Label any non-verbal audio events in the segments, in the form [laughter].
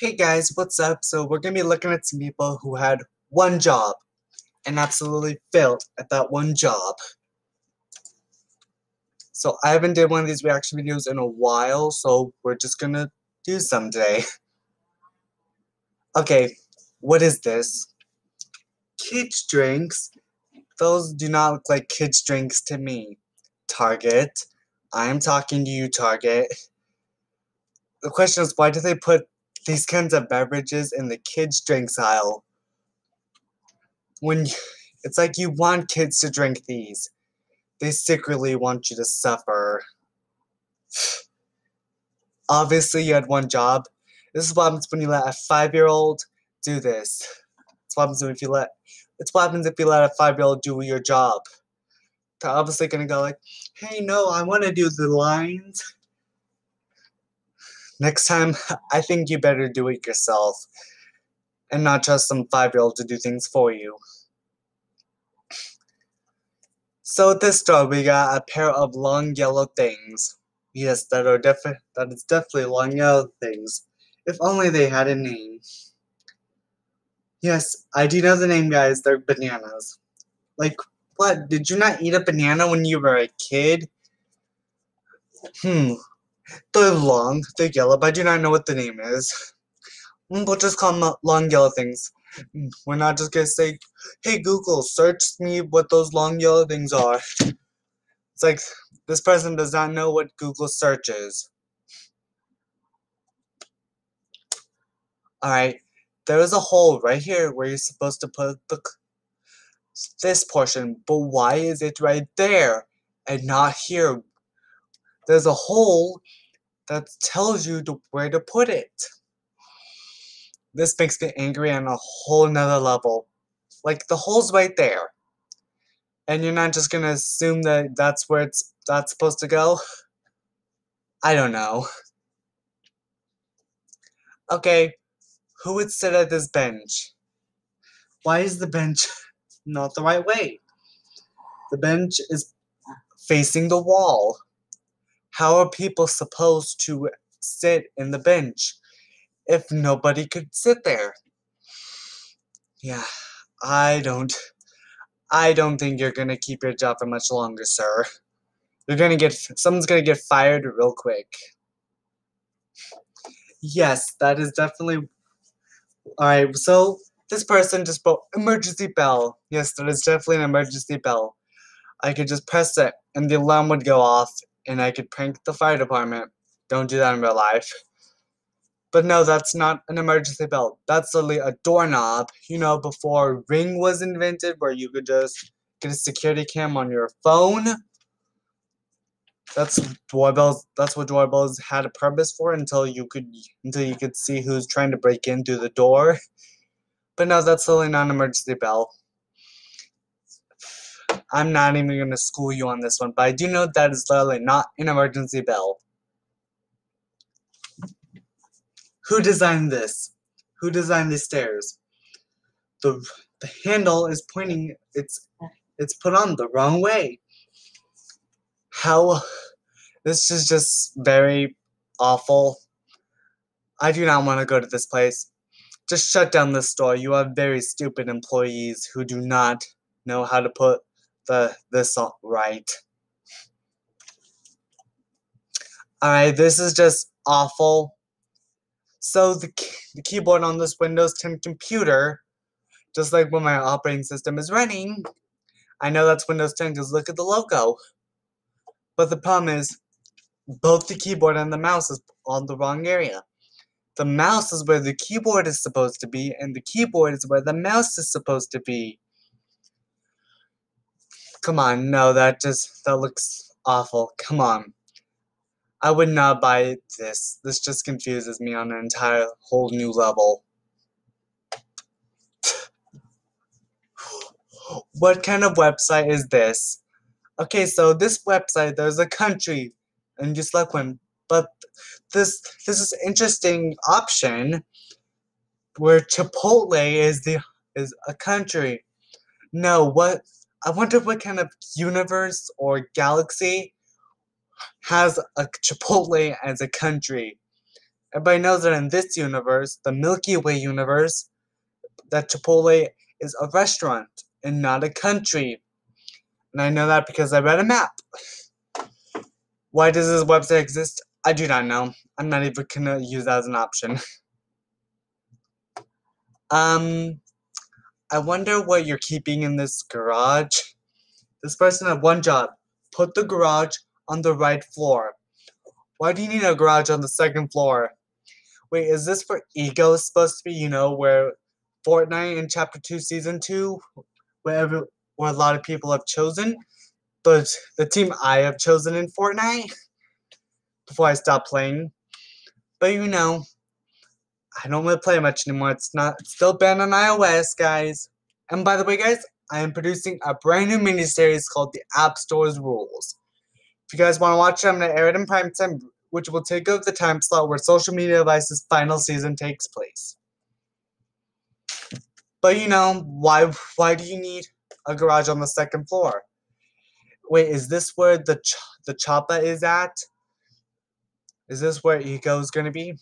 Hey guys, what's up? So we're gonna be looking at some people who had one job and absolutely failed at that one job. So I haven't did one of these reaction videos in a while, so we're just gonna do some today. [laughs] okay, what is this? Kids drinks. Those do not look like kids drinks to me. Target. I am talking to you, Target. The question is, why do they put these kinds of beverages in the kids' drinks aisle? When it's like you want kids to drink these, they secretly want you to suffer. [sighs] Obviously, you had one job. This is what happens when you let a five-year-old do this. It's what happens if you let. It's what happens if you let a five-year-old do your job. They're obviously gonna go like, "Hey, no, I want to do the lines." Next time, [laughs] I think you better do it yourself, and not trust some five-year-old to do things for you. So at this store, we got a pair of long yellow things. Yes, that are definitely that is definitely long yellow things. If only they had a name. Yes, I do know the name, guys. They're bananas. Like, what? Did you not eat a banana when you were a kid? Hmm. They're long, they're yellow, but I do not know what the name is. Mm, we'll just call them long yellow things. Mm, we're not just gonna say, hey Google, search me what those long yellow things are. It's like, this person does not know what Google search is. Alright, there is a hole right here where you're supposed to put the this portion, but why is it right there and not here? There's a hole that tells you to, where to put it. This makes me angry on a whole nother level. Like, the hole's right there. And you're not just gonna assume that that's where it's that's supposed to go? I don't know. Okay, who would sit at this bench? Why is the bench [laughs] not the right way? The bench is facing the wall. How are people supposed to sit in the bench if nobody could sit there? Yeah, I don't. I don't think you're gonna keep your job for much longer, sir. You're gonna get. Someone's gonna get fired real quick. Yes, that is definitely. Alright, so this person just spoke emergency bell. Yes, that is definitely an emergency bell. I could just press it and the alarm would go off and I could prank the fire department. Don't do that in real life. But no, that's not an emergency bell. That's literally a doorknob. You know, before Ring was invented, where you could just get a security cam on your phone. That's doorbells. That's what doorbells had a purpose for until you could until you could see who's trying to break in through the door. But no, that's literally not an emergency bell. I'm not even going to school you on this one, but I do know that is literally not an emergency bell. Who designed this? Who designed these stairs? The, the handle is pointing, it's, it's put on the wrong way. How, this is just very awful. I do not want to go to this place. Just shut down this store. You have very stupid employees who do not know how to put the this right. Alright, this is just awful. So the, the keyboard on this Windows 10 computer, just like when my operating system is running, I know that's Windows 10 because look at the logo. But the problem is, both the keyboard and the mouse is on the wrong area. The mouse is where the keyboard is supposed to be, and the keyboard is where the mouse is supposed to be. Come on, no, that just, that looks awful. Come on. I would not buy this. This just confuses me on an entire whole new level. [sighs] what kind of website is this? Okay, so this website, there's a country, and you select one, but this this is interesting option where Chipotle is the is a country. No, what I wonder what kind of universe or galaxy has a Chipotle as a country. Everybody knows that in this universe, the Milky Way universe, that Chipotle is a restaurant and not a country. And I know that because I read a map. Why does this website exist? I do not know. I'm not even gonna use that as an option. um, I wonder what you're keeping in this garage. This person had one job. Put the garage on the right floor. Why do you need a garage on the second floor? Wait, is this for ego supposed to be, you know, where Fortnite in chapter 2 season 2 wherever where a lot of people have chosen but the team I have chosen in Fortnite before I stop playing. But you know, I don't really play much anymore. It's not it's still banned on iOS, guys. And by the way, guys, I am producing a brand new mini series called The App Store's Rules. If you guys want to watch it, I'm gonna air it in prime time, which will take over the time slot where social media devices final season takes place. But you know, why why do you need a garage on the second floor? Wait, is this where the ch the choppa is at? Is this where Ego is gonna be?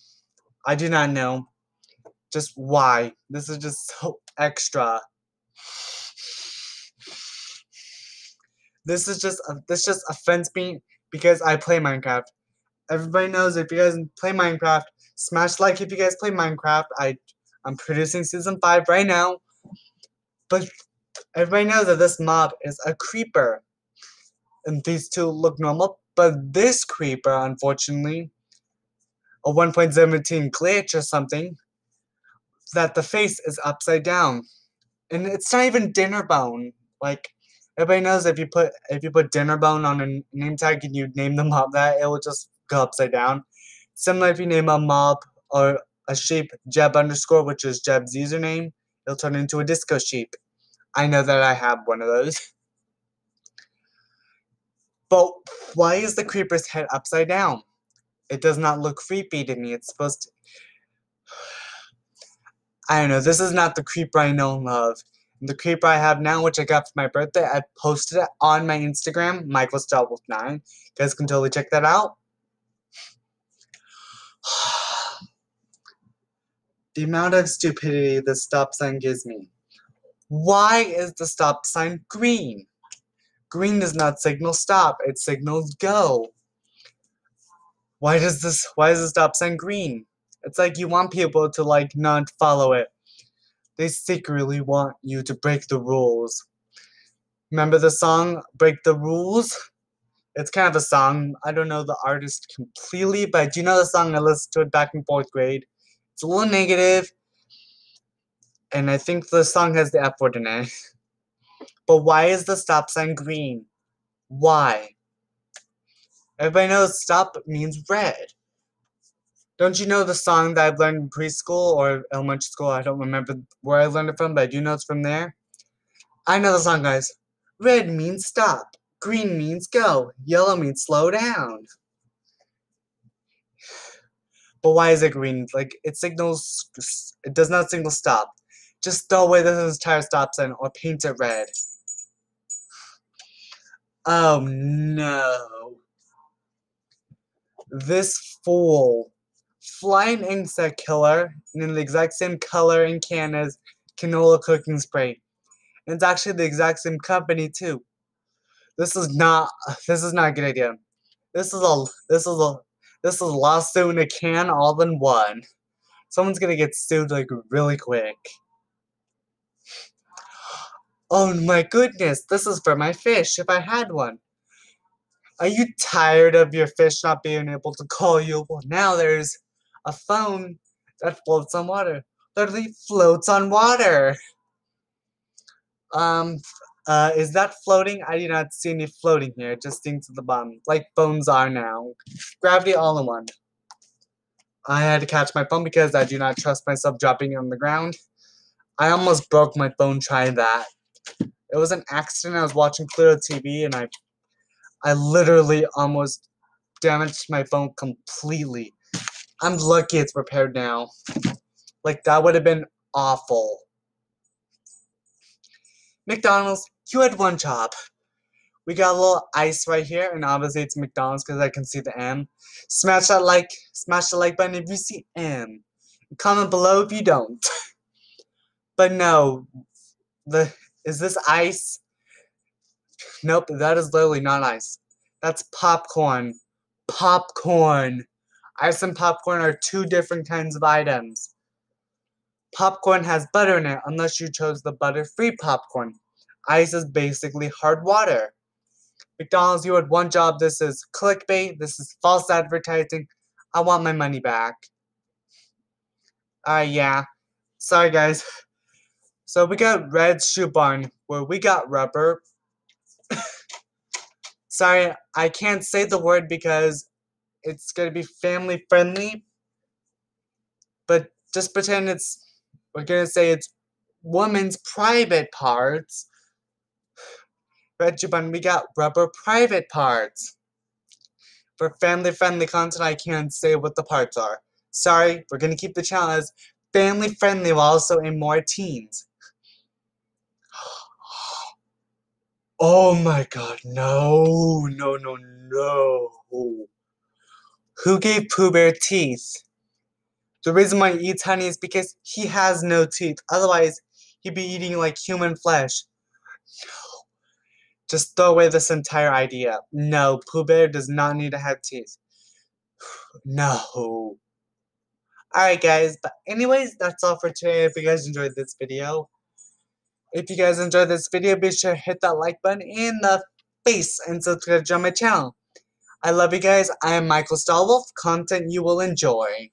I do not know. Just why? This is just [laughs] so extra. This is just this just offends me because I play Minecraft. Everybody knows if you guys play Minecraft, smash like if you guys play Minecraft. I I'm producing season five right now. But everybody knows that this mob is a creeper. And these two look normal. But this creeper, unfortunately, a 1.17 glitch or something, that the face is upside down. And it's not even Dinnerbone. Like everybody knows if you put if you put Dinnerbone on a name tag and you name the mob that, it will just go upside down. Similar if you name a mob or a sheep Jeb underscore, which is Jeb's username, it'll turn into a disco sheep. I know that I have one of those. [laughs] But why is the creeper's head upside down? It does not look creepy to me. It's supposed to... [sighs] I don't know. This is not the creeper I know and love. The creeper I have now, which I got for my birthday, I posted it on my Instagram, michaelstarwolf9. You guys can totally check that out. [sighs] the amount of stupidity the stop sign gives me. Why is the stop sign green? Green does not signal stop, it signals go. Why does this why is the stop sign green? It's like you want people to like not follow it. They secretly want you to break the rules. Remember the song Break the Rules? It's kind of a song. I don't know the artist completely, but do know the song. I listened to it back in fourth grade. It's a little negative, and I think the song has the F word in it. But why is the stop sign green? Why? Everybody knows stop means red. Don't you know the song that I've learned in preschool or elementary school? I don't remember where I learned it from, but I do know it's from there. I know the song, guys. Red means stop. Green means go. Yellow means slow down. But why is it green? Like, it signals... It does not signal stop. Just throw away this entire stop sign or paint it red. Oh no. This fool. Flying insect killer in the exact same color and can as canola cooking spray. And it's actually the exact same company too. This is not this is not a good idea. This is a this is a this is a lawsuit in a can all in one. Someone's gonna get sued like really quick. Oh my goodness, this is for my fish if I had one. Are you tired of your fish not being able to call you? Well, now there's a phone that floats on water. Literally floats on water. Um, uh, is that floating? I do not see any floating here. It just sinks at the bottom, like phones are now. Gravity all in one. I had to catch my phone because I do not trust myself dropping it on the ground. I almost broke my phone trying that. It was an accident. I was watching Pluto TV and I I literally almost damaged my phone completely. I'm lucky it's repaired now. Like that would have been awful. McDonald's, you had one job. We got a little ice right here, and obviously it's McDonald's because I can see the M. Smash that like, smash the like button if you see M. Comment below if you don't. [laughs] but no, the is this ice? Nope, that is literally not ice. That's popcorn. Popcorn. Ice and popcorn are two different kinds of items. Popcorn has butter in it unless you chose the butter-free popcorn. Ice is basically hard water. McDonald's, you had one job. This is clickbait. This is false advertising. I want my money back. Uh, yeah. Sorry, guys. So we got Red Shoe Barn, where we got rubber. Sorry, I can't say the word because it's going to be family friendly. But just pretend it's, we're going to say it's woman's private parts. Red Barn, we got rubber private parts. For family friendly content, I can't say what the parts are. Sorry, we're going to keep the channel as family friendly while also in more teens. Oh my god, no, no, no, no. Who gave Pooh Bear teeth? The reason why he eats honey is because he has no teeth. Otherwise, he'd be eating like human flesh. Just throw away this entire idea. No, Pooh Bear does not need to have teeth. [sighs] No. Alright guys, but anyways, that's all for today. If you guys enjoyed this video. If you guys enjoyed this video, be sure to hit that like button in the face and subscribe to my channel. I love you guys. I am Michael Starwolf. Content you will enjoy.